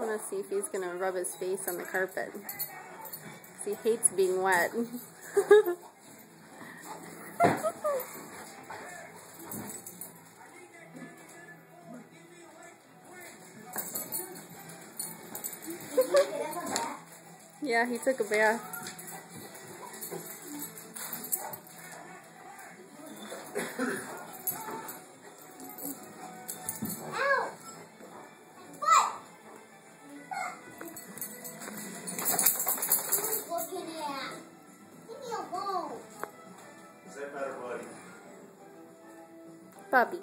Let's see if he's going to rub his face on the carpet. He hates being wet. yeah, he took a bath. Puppy.